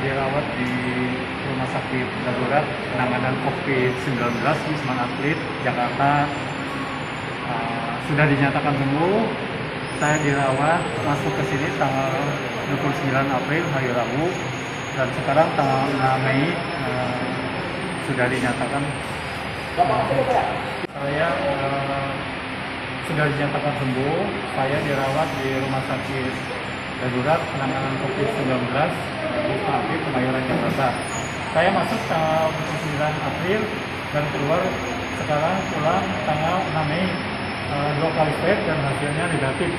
dirawat di Rumah Sakit Darurat Penanganan COVID-19 Wisma Atlet Jakarta uh, sudah dinyatakan sembuh. Saya dirawat masuk ke sini tanggal 29 April hari Rabu dan sekarang tanggal 6 Mei uh, sudah dinyatakan saya uh, sudah dinyatakan sembuh. Saya dirawat di Rumah Sakit Darurat Penanganan COVID-19 Wisma Atlet Kemayoran Jakarta. Saya masuk tanggal 29 April dan keluar sekarang pulang tanggal 6 Mei uh, dua kali swab dan hasilnya negatif.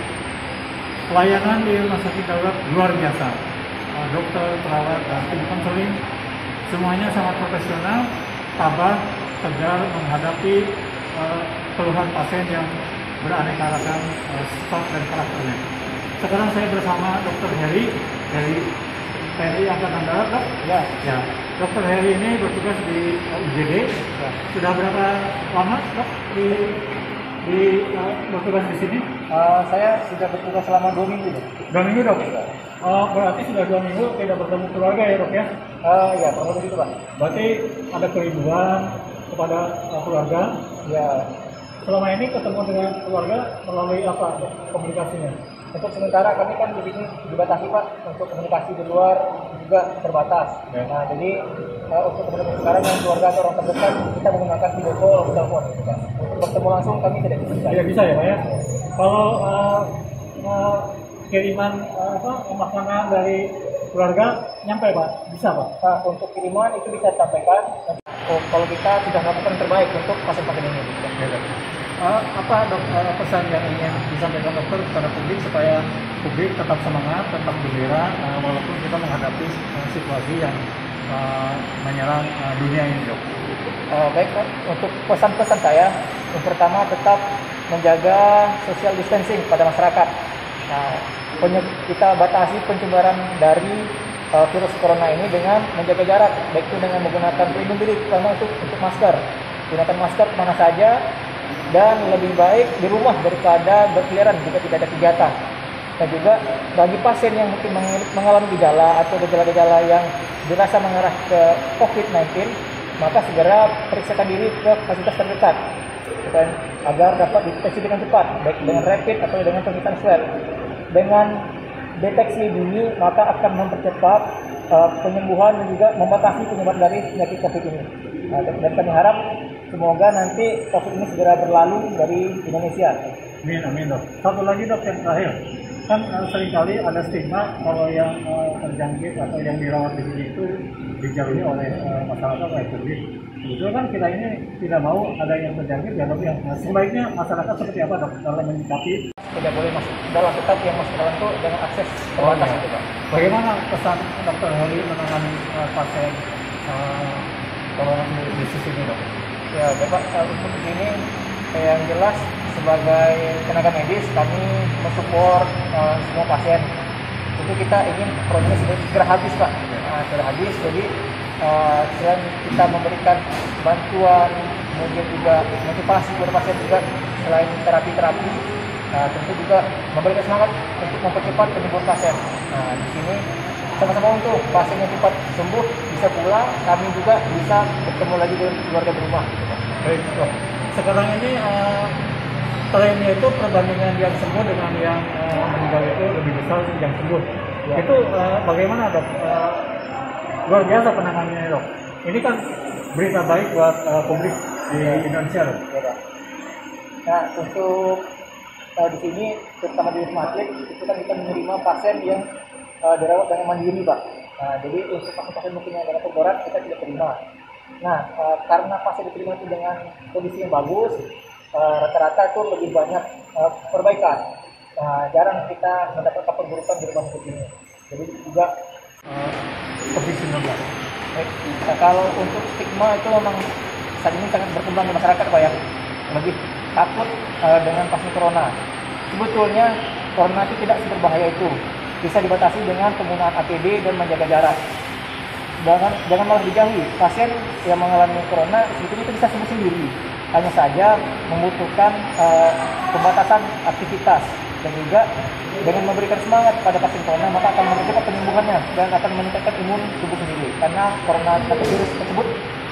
Pelayanan di Rumah Sakit Darurat luar biasa. Uh, dokter, perawat, dan tim konseling semuanya sangat profesional, tabah, tegar menghadapi uh, keluhan pasien yang beraneka ragam stok dan karakternya. Sekarang saya bersama Dr. Heri dari TNI Angkatan Darat, dok? Ya, Ya, Dr. Heri ini bertugas di uh, UGD. ya. Sudah berapa lama, dok, di, di uh, bertugas di sini? Eh, saya sudah bertugas selama dua minggu dok. Dua minggu, dok. Oh, berarti sudah dua minggu tidak bertemu keluarga ya, dok ya? Eh, ya, kurang lebih itu pak. Berarti ada kerinduan kepada uh, keluarga. Ya, Selama ini ketemu dengan keluarga melalui apa dok, komunikasinya? Untuk sementara kami kan di sini dibatasi pak untuk komunikasi di luar juga terbatas. Ya. Nah, jadi eh, untuk komunikasi sekarang dengan keluarga atau orang terdekat kita menggunakan video call atau telepon. Gitu. Untuk bertemu langsung kami tidak bisa. Tidak bisa ya, Pak ya? Kalau uh, uh, kiriman uh, apa, makanan dari keluarga nyampe, Pak? Bisa, Pak? Nah, untuk kiriman itu bisa disampaikan. Oh, kalau kita sudah melakukan yang terbaik untuk pasien-pasien ini. Gitu. Uh, apa dok uh, pesan yang ingin disampaikan dokter kepada publik supaya publik tetap semangat, tetap gembira uh, walaupun kita menghadapi uh, situasi yang uh, menyerang uh, dunia ini dok. Eh, baik untuk pesan-pesan saya, yang pertama tetap menjaga social distancing pada masyarakat. Nah, kita batasi pencemaran dari eh, virus corona ini dengan menjaga jarak, baik itu dengan menggunakan pelindung diri, terutama untuk, untuk masker. Gunakan masker ke mana saja, dan lebih baik di rumah daripada berkeliaran jika tidak ada kegiatan. Dan juga bagi pasien yang mungkin mengal- mengalami gejala atau gejala-gejala yang dirasa mengarah ke COVID-19, maka segera periksakan diri ke fasilitas terdekat dan agar dapat dideteksi dengan cepat, baik dengan rapid atau dengan pemeriksaan swab. Dengan deteksi dini, maka akan mempercepat uh, penyembuhan dan juga membatasi penyebaran dari penyakit COVID ini. Nah, dan kami harap semoga nanti COVID ini segera berlalu dari Indonesia. Amin, amin dok. Satu lagi dok yang terakhir, kan uh, sering kali ada stigma kalau yang uh, terjangkit atau yang dirawat di sini itu dijauhi oleh uh, masyarakat oleh publik. Itu kan kita ini tidak mau ada yang terjangkit ya dok ya. Nah, sebaiknya masyarakat seperti apa dok dalam menyikapi? Tidak boleh masuk dalam tetap yang masuk dalam itu dengan akses terbatas iya. gitu, Pak. Bagaimana pesan dokter Heli menangani uh, pasien uh, corona di sisi ini dok? Ya, Bapak, eh, untuk ini eh, yang jelas sebagai tenaga medis kami mensupport eh, semua pasien. Itu kita ingin proyeknya segera, segera habis, Pak. Nah, segera habis. Jadi eh, selain kita memberikan bantuan, kemudian juga motivasi kepada pasien juga selain terapi-terapi, nah, tentu juga memberikan semangat untuk mempercepat penyembuhan pasien. Nah, di sini sama-sama untuk pasien yang cepat sembuh bisa pulang, kami juga bisa bertemu lagi dengan keluarga di rumah. Baik dok. Sekarang ini uh, trennya itu perbandingan yang sembuh dengan yang uh, meninggal itu lebih besar yang sembuh. Ya. Itu uh, bagaimana dok? Uh, luar biasa penanganannya dok. Ini kan berita baik buat uh, publik di Indonesia dok. Ya. Nah, untuk eh, di sini terutama di Wisma Atlet itu kan kita menerima pasien yang eh, dirawat dengan mandiri, Pak. Nah, jadi untuk pasien-pasien mungkin yang dengan berat kita tidak terima. Nah, eh, karena pasien diterima itu dengan kondisi yang bagus, rata-rata itu lebih banyak eh, perbaikan. Nah, jarang kita mendapatkan perburukan di rumah sakit ini. Jadi juga Uh, COVID-19. Baik. Nah, kalau untuk stigma itu memang saat ini sangat berkembang di masyarakat Pak ya. Lebih takut eh, dengan pasien corona. Sebetulnya corona itu tidak seberbahaya itu. Bisa dibatasi dengan penggunaan APD dan menjaga jarak. Jangan jangan malah dijauhi. Pasien yang mengalami corona sebetulnya itu bisa sembuh sendiri. Hanya saja membutuhkan eh, pembatasan aktivitas dan juga dengan memberikan semangat pada pasien corona maka akan mempercepat penyembuhannya dan akan meningkatkan imun tubuh sendiri karena corona atau virus tersebut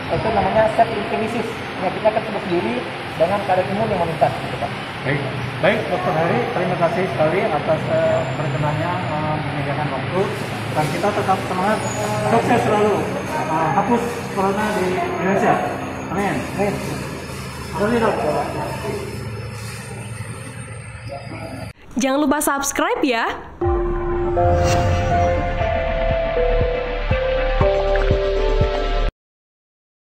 itu namanya self immunisis penyakitnya akan sembuh sendiri dengan kadar imun yang meningkat gitu, Pak. Baik, baik Dokter Hari, terima kasih sekali atas uh, berkenannya uh, menyediakan waktu dan kita tetap semangat, sukses selalu, uh, hapus corona di Indonesia. Amin. Amin. Terima kasih dok. Jangan lupa subscribe ya.